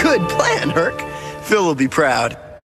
Good plan, Herc. Phil will be proud.